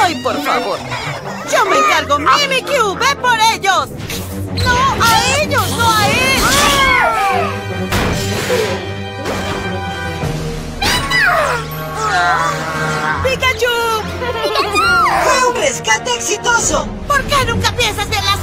¡Ay, por favor! ¡Yo me encargo! ¡Mimikyu! ¡Ve por ellos! ¡No! ¡A ellos! ¡No a él! ¡Pikachu! ¡Fue un rescate exitoso! ¿Por qué nunca piensas en las?